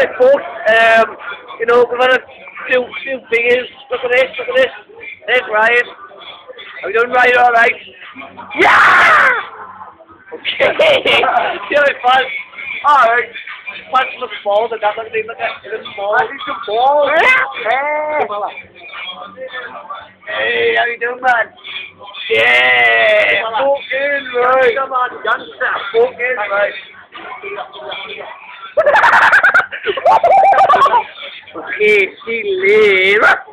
it, folks. Um, you know, we've had a few, few beers. Look at this, look at this. There's Ryan. Are we doing right, all right? Yeah! Okay. It fun? All right. Punch looks small, but that looks look at it looks small. I think the ball. Hey, how you doing, man? Yeah! Fucking right. Come on, youngster. Fucking right. Okay, see you later.